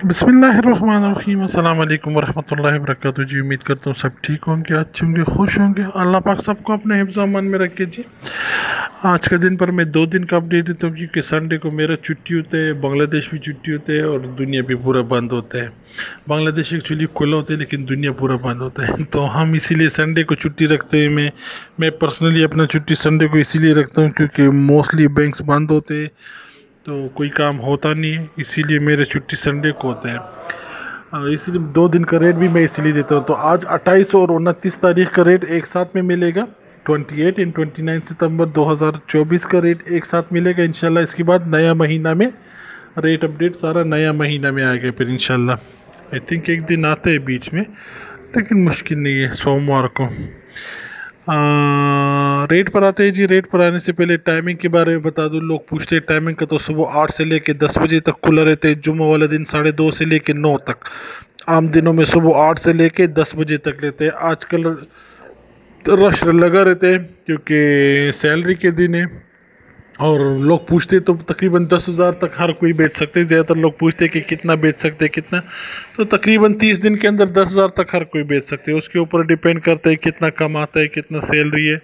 बिसमीम अल्लाम वरहमल वरक जी, उम्मीद करता हूँ सब ठीक होंगे, अच्छे होंगे, खुश होंगे। अल्लाह पाक सबको अपने हिफ्ज़ अमन में रखे जी। आज के दिन पर मैं दो दिन का अपडेट देता हूँ, क्योंकि संडे को मेरा छुट्टी होते हैं, बांग्लादेश भी छुट्टी होते हैं और दुनिया भी पूरा बंद होता है। बांग्लादेश एक्चुअली खुला होता है, लेकिन दुनिया पूरा बंद होता है। तो हम इसीलिए संडे को छुट्टी रखते हैं मैं मैं पर्सनली अपना छुट्टी संडे को इसीलिए रखता हूँ, क्योंकि मोस्टली बैंक्स बंद होते हैं। तो कोई काम होता नहीं है, इसीलिए मेरे छुट्टी संडे को होता है। इसीलिए दो दिन का रेट भी मैं इसलिए देता हूँ। तो आज 28 और उनतीस तारीख का रेट एक साथ में मिलेगा। 28 एंड 29 सितंबर 2024 का रेट एक साथ मिलेगा, इंशाल्लाह। इसके बाद नया महीना में रेट अपडेट सारा नया महीना में आएगा फिर, इंशाल्लाह। आई थिंक एक दिन आते हैं बीच में, लेकिन मुश्किल नहीं है, सोमवार को। रेट पर आते हैं जी। रेट पर आने से पहले टाइमिंग के बारे में बता दूँ। लोग पूछते हैं टाइमिंग का तो सुबह आठ से लेकर दस बजे तक खुला रहते हैं। जुम्मे वाले दिन साढ़े दो से लेकर नौ तक। आम दिनों में सुबह आठ से लेकर दस बजे तक लेते हैं। आजकल रश लगा रहते हैं क्योंकि सैलरी के दिन है। और लोग पूछते तो तकरीबन दस हज़ार तक हर कोई बेच सकते ज़्यादातर लोग पूछते कि कितना बेच सकते कितना। तो तकरीबन तीस दिन के अंदर दस हज़ार तक हर कोई बेच सकते उसके ऊपर डिपेंड करता है कितना कमाता है, कितना सैलरी है।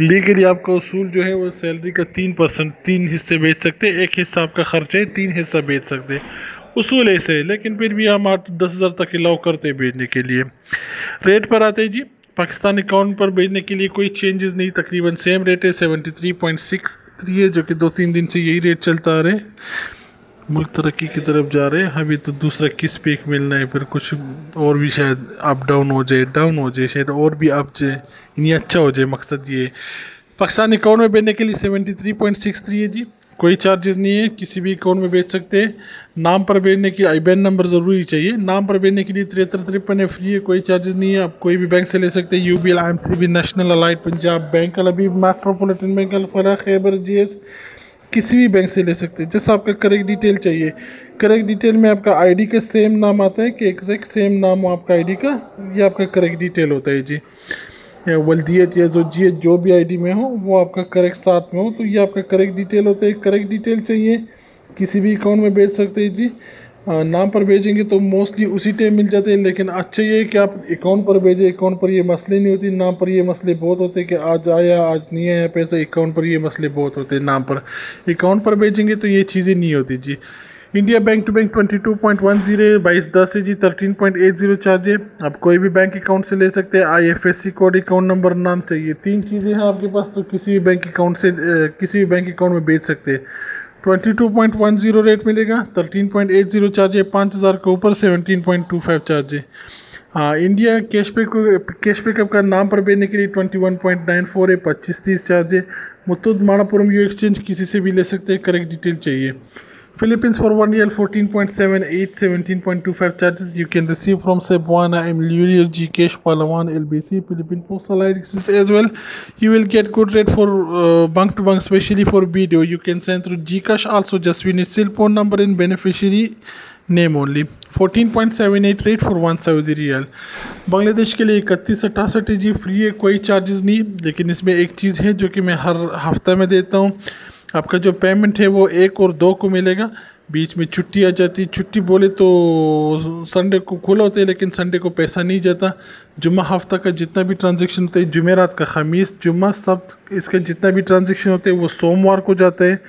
लीगली आपका उसूल जो है, वो सैलरी का तीन परसेंट, तीन हिस्से बेच सकते एक हिस्सा आपका खर्च है, तीन हिस्सा बेच सकते उसूल ऐसे है, लेकिन फिर भी हम आठ, दस हज़ार तक अलाउ करते हैं बेचने के लिए। रेट पर आते जी। पाकिस्तान अकाउंट पर भेजने के लिए कोई चेंजेस नहीं, तकरीबन सेम रेट है seventy three point six three है जो कि दो तीन दिन से यही रेट चलता आ रहे मुल्क तरक्की की तरफ़ जा रहे हैं। अभी तो दूसरा किस पे मिलना है, फिर कुछ और भी शायद अप डाउन हो जाए डाउन हो जाए, शायद और भी अप जाए। इन्हें अच्छा हो जाए मकसद ये। पाकिस्तान अकाउंट में भेजने के लिए seventy three point six three है जी। कोई चार्जेस नहीं है, किसी भी अकाउंट में भेज सकते हैं। नाम पर भेजने की आई नंबर ज़रूरी चाहिए। नाम पर भेजने के लिए तिहत्तर तिरपन है फ्री है, कोई चार्जेस नहीं है। आप कोई भी बैंक से ले सकते हैं। U B I M C B national allied Punjab bank अभी metropolitan bank Alfalah Khyber J S किसी भी बैंक से ले सकते हैं। जैसा आपका करेक्ट डिटेल चाहिए। करेक्ट डिटेल में आपका आईडी का सेम नाम आता है कि एग्जैक्ट सेम नाम हो आपका आईडी का। ये आपका करेक्ट डिटेल होता है जी। या वल्दियत या जो जी जो भी आईडी में हो, वो आपका करेक्ट साथ में हो। तो ये आपका करेक्ट डिटेल होता है। करेक्ट डिटेल चाहिए। किसी भी अकाउंट में भेज सकते हैं जी। नाम पर भेजेंगे तो मोस्टली उसी टाइम मिल जाते हैं। लेकिन अच्छा ये है कि आप अकाउंट पर भेजें। अकाउंट पर ये मसले नहीं होते। नाम पर ये मसले बहुत होते हैं कि आज आया, आज नहीं आया पैसा। अकाउंट पर ये मसले बहुत होते हैं नाम पर। अकाउंट पर भेजेंगे तो ये चीज़ें नहीं होती जी। India bank to bank twenty two point one zero, बाईस दस है जी thirteen point eight zero charge है। आप कोई भी बैंक अकाउंट से ले सकते हैं। I F S C code account number नाम चाहिए। तीन चीज़ें हैं आपके पास तो किसी भी बैंक अकाउंट से किसी भी बैंक अकाउंट में बेच सकते हैं। Twenty two point one zero rate मिलेगा। Thirteen point eight zero charge है। पाँच हज़ार के ऊपर seventeen point two five charge है। हाँ इंडिया कैश पे को, कैश पिकअप का नाम पर भेजने के लिए twenty one point nine four है। पच्चीस तीस चार्ज है। मुतुद माणापुरम यू एक्सचेंज किसी से भी ले सकते हैं। करेक्ट डिटेल चाहिए। Philippines for one year 14.78 17.25 charges you can receive from Cebuana Emilio G Cash Palawan LBC Philippine Postal IDs as well you will get good rate for uh, bank to bank especially for video you can send through Gcash also just we need still phone number and beneficiary name only 14.78 rate for one Saudi riyal Bangladesh के लिए इकतीस अठासठ जी free है कोई charges नहीं लेकिन इसमें एक चीज़ है जो कि मैं हर हफ़्ता में देता हूँ आपका जो पेमेंट है वो एक और दो को मिलेगा। बीच में छुट्टी आ जाती छुट्टी बोले तो संडे को खुला होता है, लेकिन संडे को पैसा नहीं जाता। जुम्मा हफ़्ता का जितना भी ट्रांजेक्शन होता है जुमेरात का खमीस, जुम्मा सब इसका जितना भी ट्रांजेक्शन होते हैं, वो सोमवार को जाता है।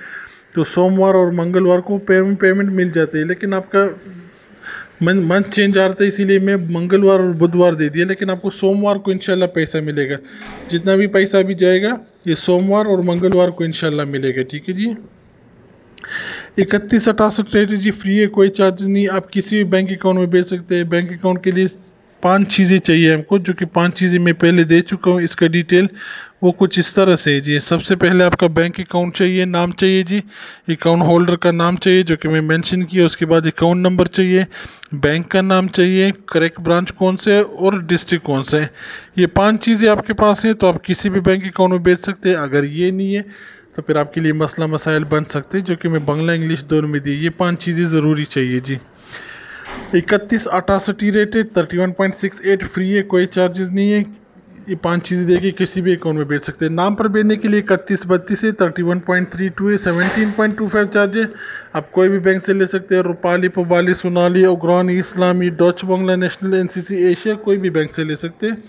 तो सोमवार और मंगलवार को पेमेंट पेमेंट मिल जाती है। लेकिन आपका मंथ मंथ चेंज आ रहा था, इसीलिए मैं मंगलवार और बुधवार दे दिया। लेकिन आपको सोमवार को इंशाल्लाह पैसा मिलेगा। जितना भी पैसा भी जाएगा ये सोमवार और मंगलवार को इनशाला मिलेगा, ठीक है जी? इकतीस अठासठ रेट जी फ्री है, कोई चार्ज नहीं, आप किसी भी बैंक अकाउंट में भेज सकते हैं। बैंक अकाउंट के लिए पाँच चीज़ें चाहिए हमको, जो कि पाँच चीज़ें मैं पहले दे चुका हूँ इसका डिटेल। वो कुछ इस तरह से है जी, सबसे पहले आपका बैंक अकाउंट चाहिए, नाम चाहिए जी, अकाउंट होल्डर का नाम चाहिए, जो कि मैं मेंशन किया, उसके बाद अकाउंट नंबर चाहिए, बैंक का नाम चाहिए करेक्ट ब्रांच कौन से है और डिस्ट्रिक्ट कौन सा है। ये पाँच चीज़ें आपके पास हैं तो आप किसी भी बैंक अकाउंट में बेच सकते हैं, अगर ये नहीं है तो फिर आपके लिए मसला मसाइल बन सकते हैं, जो कि मैं बंगला इंग्लिश दोनों में दी ये पाँच चीज़ें ज़रूरी चाहिए जी। इकतीस अठासठ रेट है thirty one point six eight free है, कोई चार्जेस नहीं है। ये पाँच चीज़ें देखिए किसी भी अकाउंट में बेच सकते हैं। नाम पर बेचने के लिए इकतीस बत्तीस है thirty one point three two है seventeen point two five charge है आप कोई भी बैंक से ले सकते हैं, Rupali, Pubali, Sonali Agrani Islami, Dutch Bangla, national, NCC, Asia, कोई भी बैंक से ले सकते हैं।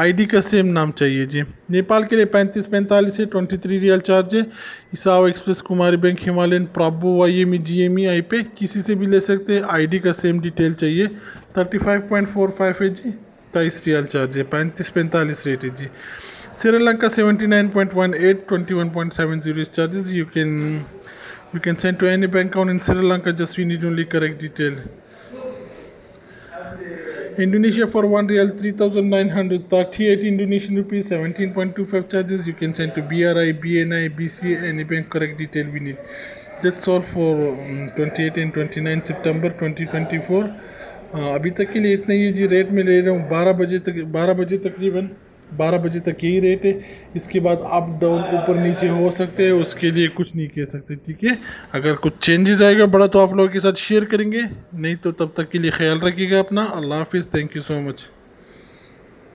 आईडी का सेम नाम चाहिए जी। नेपाल के लिए पैंतीस, पैंतालीस है ट्वेंटी थ्री रियल चार्ज है इसाव express Kumari bank Himalayan Prabhu Y M E G M E I पे किसी से भी ले सकते हैं। आईडी का सेम डिटेल चाहिए। Thirty five point four five है जी। तेईस रियल चार्ज है। पैंतीस, पैंतालीस रेट है जी। Sri Lanka seventy nine point one eight twenty one point seven zero charges you can you can send to any bank account in Sri Lanka just we need only correct detail Indonesia for one real 3938 Indonesian rupees 17.25 charges you can send to BRI, BNI, BCA any bank correct detail we need. That's all for um, 28 and 29 September 2024. uh, अभी तक के लिए इतना ही जी rate में ले रहा हूँ 12 बजे तक 12 बजे तकरीबन 12 बजे तक यही रेट है इसके बाद अप डाउन ऊपर, नीचे हो सकते हैं, उसके लिए कुछ नहीं कह सकते, ठीक है? अगर कुछ चेंजेस आएगा बड़ा तो आप लोगों के साथ शेयर करेंगे, नहीं तो तब तक के लिए ख्याल रखिएगा अपना। अल्लाह हाफिज़ थैंक यू सो मच